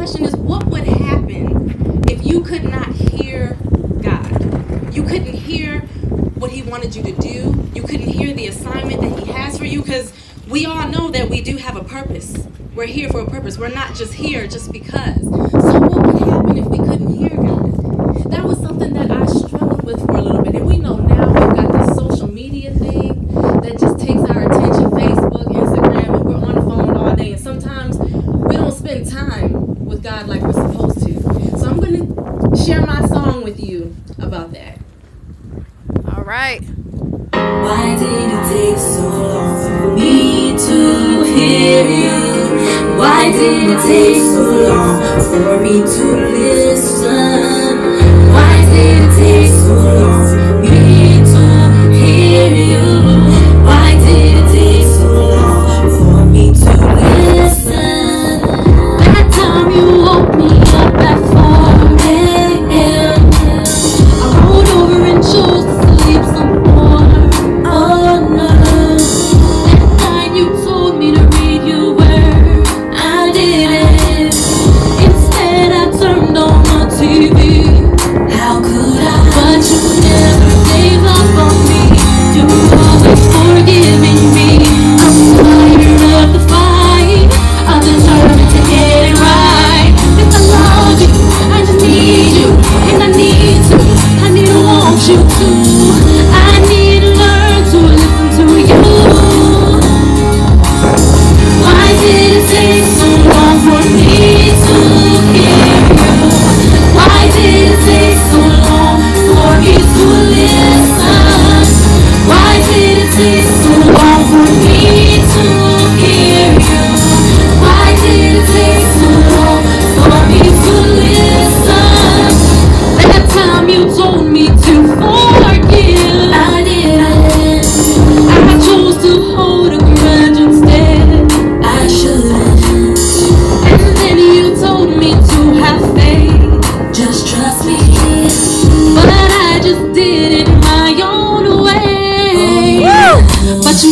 question is what would happen if you could not hear God? You couldn't hear what He wanted you to do, you couldn't hear the assignment that He has for you, because we all know that we do have a purpose. We're here for a purpose. We're not just here just because. So, what would happen if we couldn't hear hear you? Why did it take so long for me to listen? Why did it take so long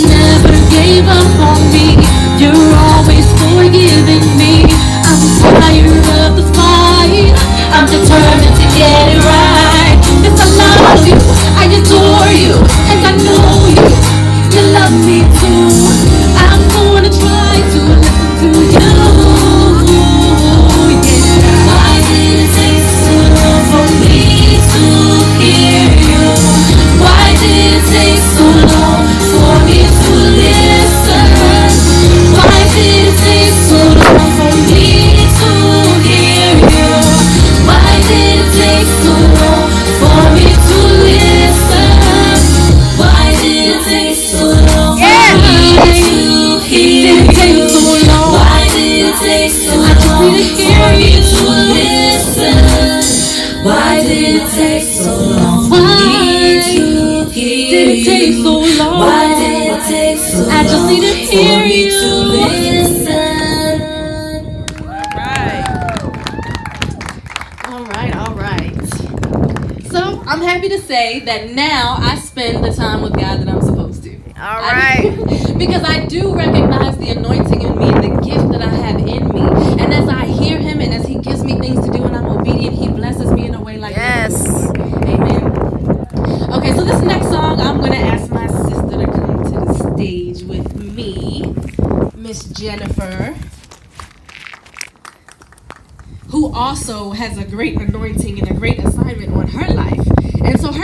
never gave up on me. You're always happy to say that now I spend the time with God that I'm supposed to. All right. I- because I do recognize the anointing in me and the gift that I have in me. And as I hear Him and as He gives me things to do and I'm obedient, He blesses me in a way like Yes. before. Amen. Okay, so this next song, I'm going to ask my sister to come to the stage with me, Miss Jennifer. Who also has a great anointing and a great assignment on her life.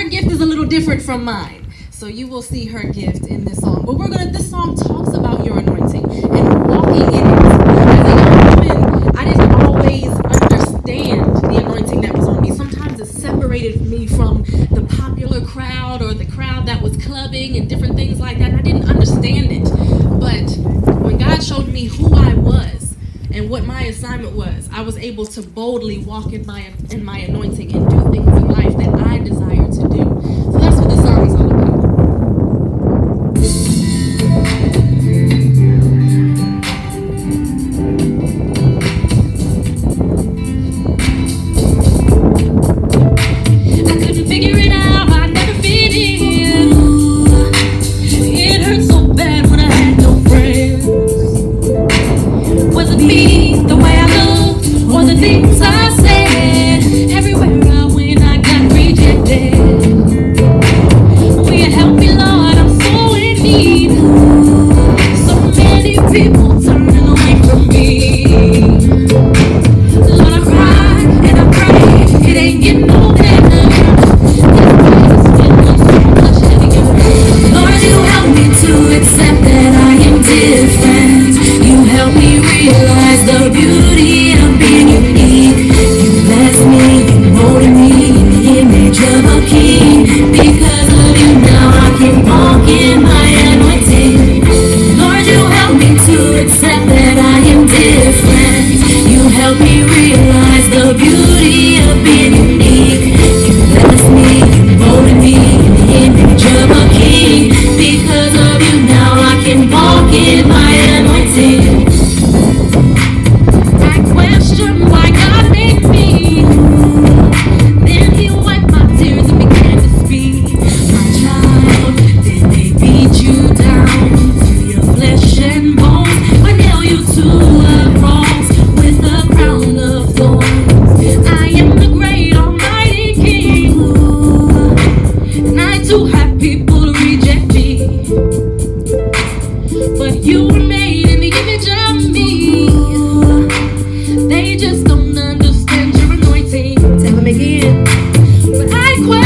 Her gift is a little different from mine. So you will see her gift in this song. But we're gonna this song talks about your anointing and walking in it. As a young woman, I didn't always understand the anointing that was on me. Sometimes it separated me from the popular crowd or the crowd that was clubbing and different things like that. And I didn't understand it. But when God showed me who I was and what my assignment was, I was able to boldly walk in my in my anointing and do things in life that I desire to people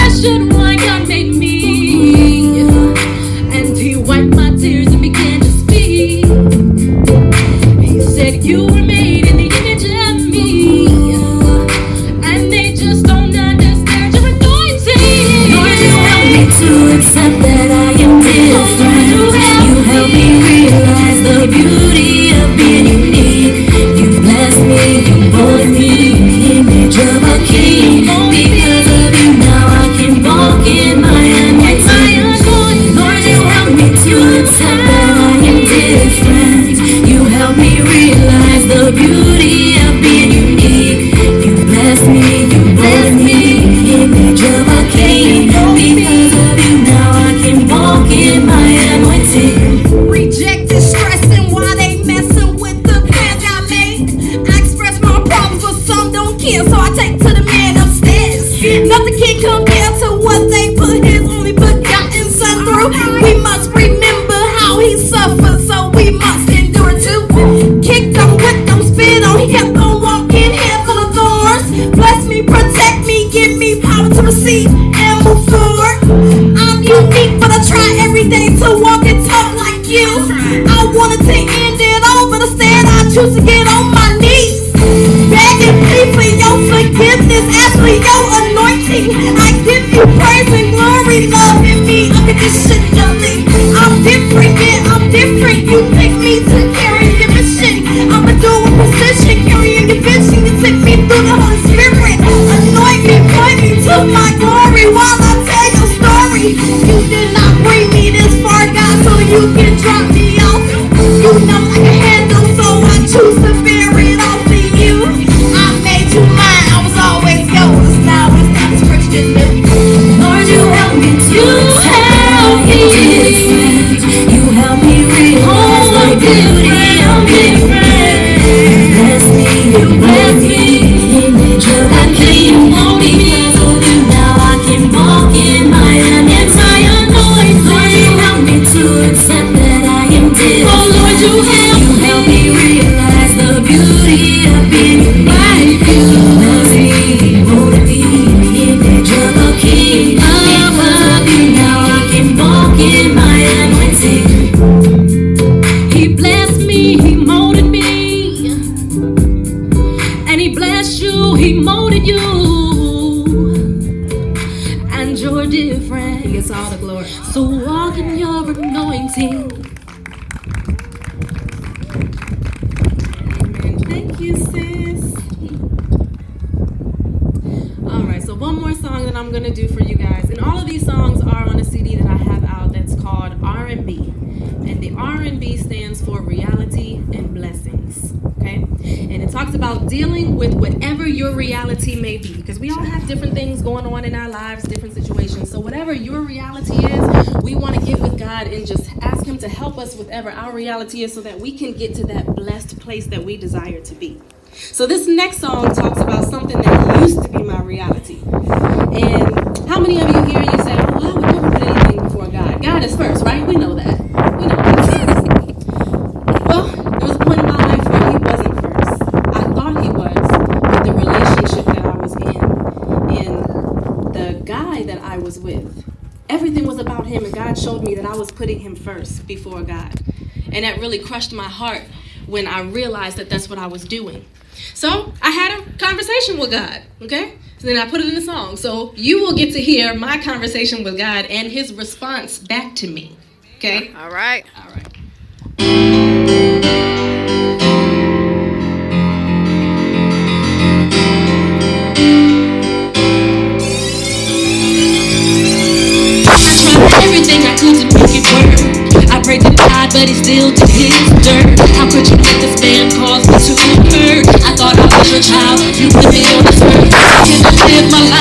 question why choose to get on my knees, begging me for your forgiveness, asking your anointing. I give you praise and glory, love in me unconditional. all the glory. So walk in your anointing. Thank you, sis. All right, so one more song that I'm gonna do for you guys, and all of these songs are on a CD that I have out that's called R&B, and the R&B stands for reality and talks about dealing with whatever your reality may be, because we all have different things going on in our lives, different situations. So, whatever your reality is, we want to get with God and just ask Him to help us, whatever our reality is, so that we can get to that blessed place that we desire to be. So, this next song talks about something that used to be my reality. Him first before God, and that really crushed my heart when I realized that that's what I was doing. So I had a conversation with God, okay? So then I put it in the song. So you will get to hear my conversation with God and his response back to me, okay? All right. All right. But he still did his dirt. How could you let this man cause me to hurt? I thought I was your child, you put me on this earth. I can't live my life.